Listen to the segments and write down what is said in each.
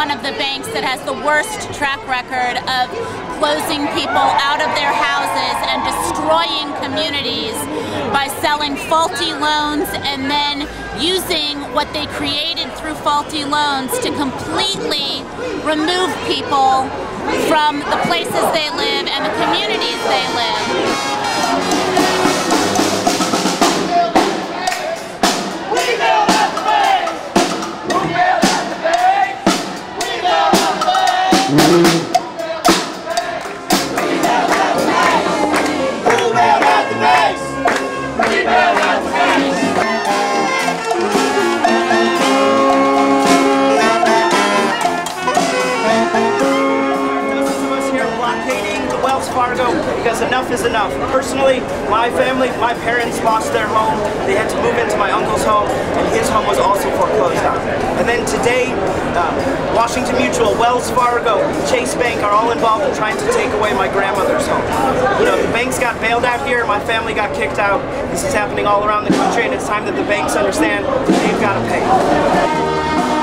one of the banks that has the worst track record of closing people out of their houses and destroying communities by selling faulty loans and then using what they created through faulty loans to completely remove people from the places they live and the communities they live. Is enough. Personally, my family, my parents lost their home. They had to move into my uncle's home, and his home was also foreclosed on. And then today, uh, Washington Mutual, Wells Fargo, Chase Bank are all involved in trying to take away my grandmother's home. You know, the banks got bailed out here, my family got kicked out. This is happening all around the country, and it's time that the banks understand they've got to pay.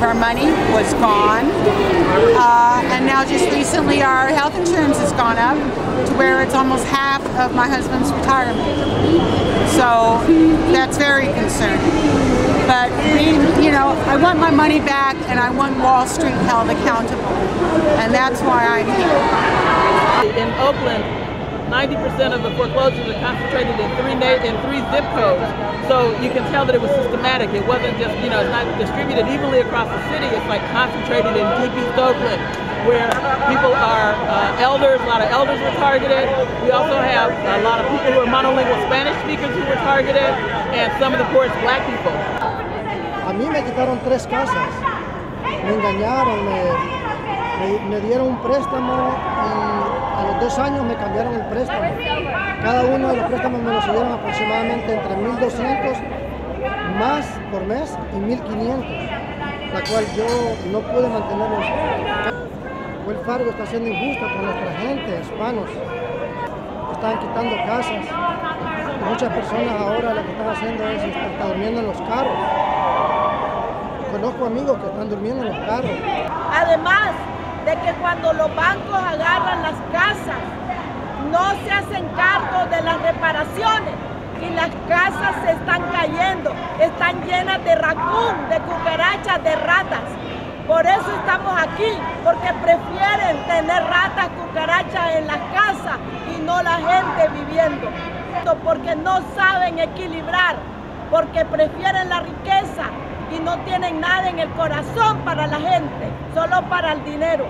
Of our money was gone. Uh, and now just recently our health insurance has gone up to where it's almost half of my husband's retirement. So that's very concerning. But, you know, I want my money back and I want Wall Street held accountable. And that's why I'm here. In Oakland, 90% of the foreclosures are concentrated in three in three zip codes. So you can tell that it was systematic. It wasn't just, you know, it's not distributed evenly across the city. It's like concentrated in deep East Oakland where people are uh, elders, a lot of elders were targeted. We also have a lot of people who are monolingual Spanish speakers who were targeted and some of the poorest black people. A mí me quitaron tres casas. Me engañaron, me, me, me dieron un préstamo y a los dos años me cambiaron el préstamo. Cada uno de los préstamos me lo subieron aproximadamente entre 1.200 más por mes y 1.500, la cual yo no pude mantenerlos. El Fargo está siendo injusto con nuestra gente, hispanos. Están quitando casas. Muchas personas ahora lo que están haciendo es estar durmiendo en los carros. Conozco amigos que están durmiendo en los carros. Además, de que cuando los bancos agarran las casas, no se hacen cargo de las reparaciones y las casas se están cayendo, están llenas de racún, de cucarachas, de ratas. Por eso estamos aquí, porque prefieren tener ratas, cucarachas en las casas y no la gente viviendo. Porque no saben equilibrar, porque prefieren la riqueza y no tienen nada en el corazón para la gente, solo para el dinero.